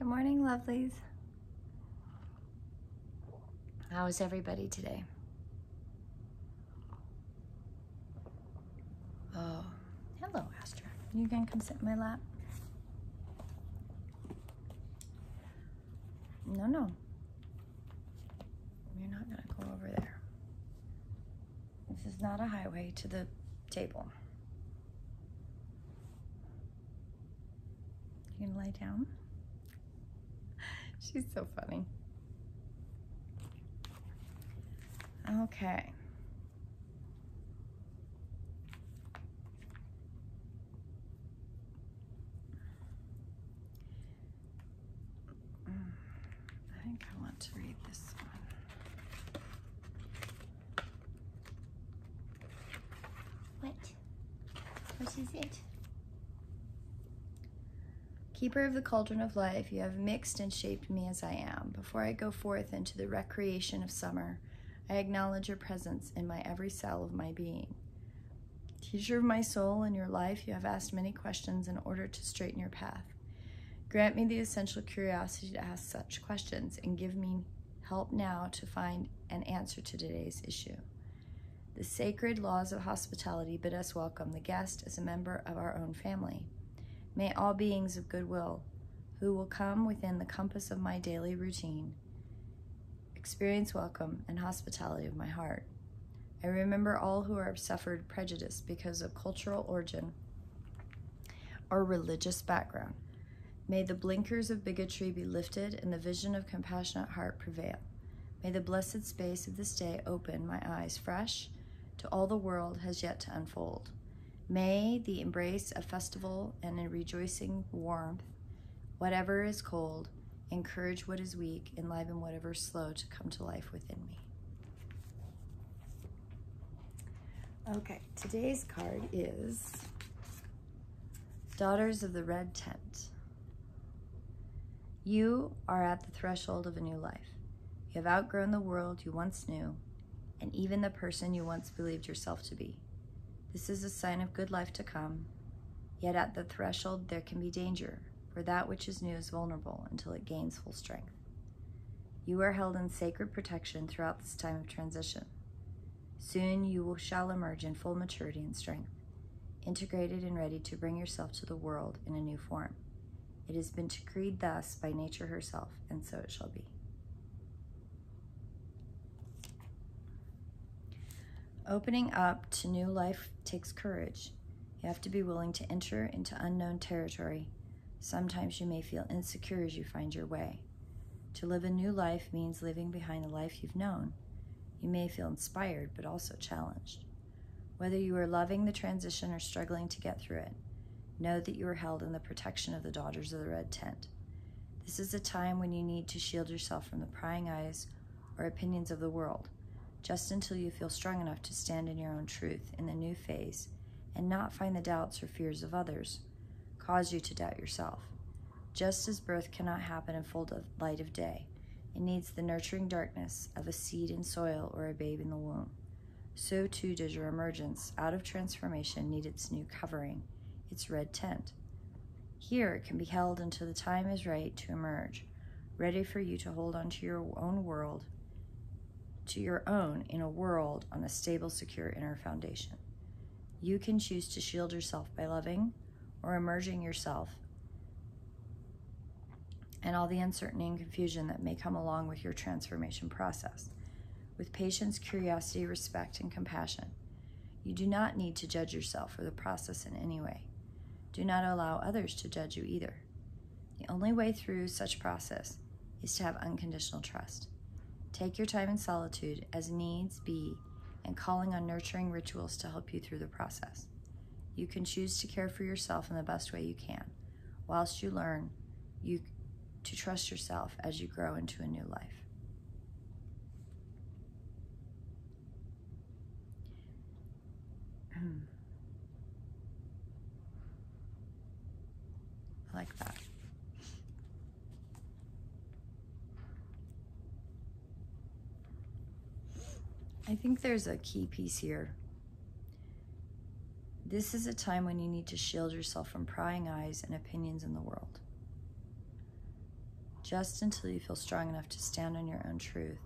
Good morning, lovelies. How is everybody today? Oh, hello, Astra. You can come sit in my lap. No, no. You're not going to go over there. This is not a highway to the table. You gonna lie down? She's so funny. Okay. Mm, I think I want to read this one. What? What is it? Keeper of the cauldron of life, you have mixed and shaped me as I am. Before I go forth into the recreation of summer, I acknowledge your presence in my every cell of my being. Teacher of my soul, in your life, you have asked many questions in order to straighten your path. Grant me the essential curiosity to ask such questions and give me help now to find an answer to today's issue. The sacred laws of hospitality bid us welcome the guest as a member of our own family. May all beings of goodwill who will come within the compass of my daily routine experience welcome and hospitality of my heart. I remember all who have suffered prejudice because of cultural origin or religious background. May the blinkers of bigotry be lifted and the vision of compassionate heart prevail. May the blessed space of this day open my eyes fresh to all the world has yet to unfold. May the embrace of festival and a rejoicing warmth, whatever is cold, encourage what is weak, enliven whatever is slow to come to life within me. Okay, today's card is Daughters of the Red Tent. You are at the threshold of a new life. You have outgrown the world you once knew, and even the person you once believed yourself to be. This is a sign of good life to come, yet at the threshold there can be danger, for that which is new is vulnerable until it gains full strength. You are held in sacred protection throughout this time of transition. Soon you will, shall emerge in full maturity and strength, integrated and ready to bring yourself to the world in a new form. It has been decreed thus by nature herself, and so it shall be. Opening up to new life takes courage. You have to be willing to enter into unknown territory. Sometimes you may feel insecure as you find your way. To live a new life means living behind the life you've known. You may feel inspired, but also challenged. Whether you are loving the transition or struggling to get through it, know that you are held in the protection of the Daughters of the Red Tent. This is a time when you need to shield yourself from the prying eyes or opinions of the world just until you feel strong enough to stand in your own truth in the new phase and not find the doubts or fears of others cause you to doubt yourself. Just as birth cannot happen in full light of day, it needs the nurturing darkness of a seed in soil or a babe in the womb. So too does your emergence out of transformation need its new covering, its red tent. Here it can be held until the time is right to emerge, ready for you to hold onto your own world to your own in a world on a stable, secure inner foundation. You can choose to shield yourself by loving or emerging yourself and all the uncertainty and confusion that may come along with your transformation process. With patience, curiosity, respect, and compassion, you do not need to judge yourself or the process in any way. Do not allow others to judge you either. The only way through such process is to have unconditional trust. Take your time in solitude as needs be and calling on nurturing rituals to help you through the process. You can choose to care for yourself in the best way you can, whilst you learn you to trust yourself as you grow into a new life. I like that. I think there's a key piece here. This is a time when you need to shield yourself from prying eyes and opinions in the world. just until you feel strong enough to stand on your own truth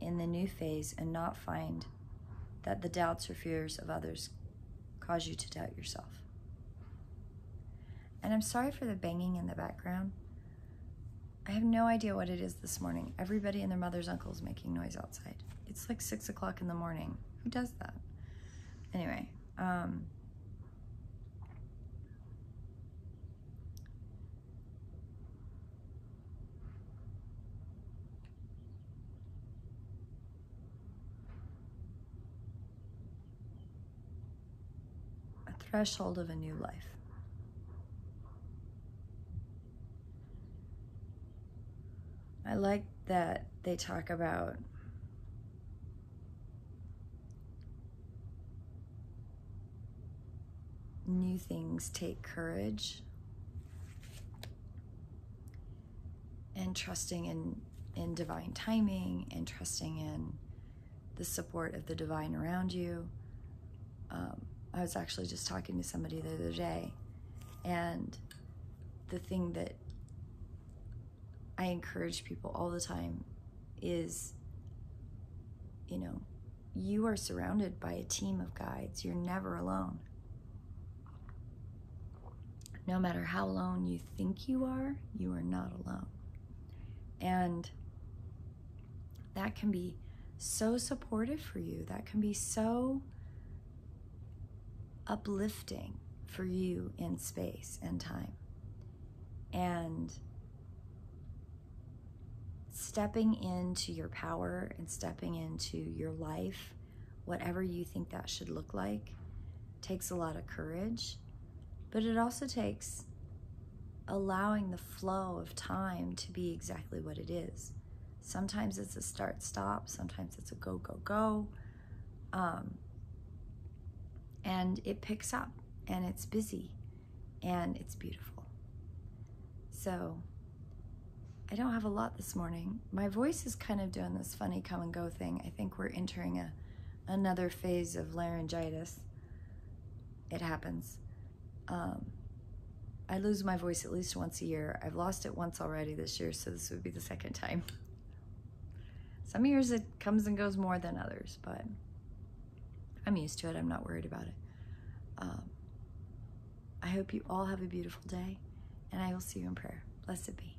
in the new phase and not find that the doubts or fears of others cause you to doubt yourself. And I'm sorry for the banging in the background. I have no idea what it is this morning. Everybody and their mother's uncle is making noise outside. It's like six o'clock in the morning. Who does that? Anyway, um, a threshold of a new life. I like that they talk about new things take courage and trusting in in divine timing and trusting in the support of the divine around you. Um, I was actually just talking to somebody the other day, and the thing that I encourage people all the time is, you know, you are surrounded by a team of guides. You're never alone. No matter how alone you think you are, you are not alone. And that can be so supportive for you. That can be so uplifting for you in space and time. And stepping into your power and stepping into your life, whatever you think that should look like, takes a lot of courage, but it also takes allowing the flow of time to be exactly what it is. Sometimes it's a start stop, sometimes it's a go, go, go. Um, and it picks up and it's busy and it's beautiful. So, I don't have a lot this morning. My voice is kind of doing this funny come and go thing. I think we're entering a another phase of laryngitis. It happens. Um, I lose my voice at least once a year. I've lost it once already this year, so this would be the second time. Some years it comes and goes more than others, but I'm used to it. I'm not worried about it. Um, I hope you all have a beautiful day, and I will see you in prayer. Blessed be.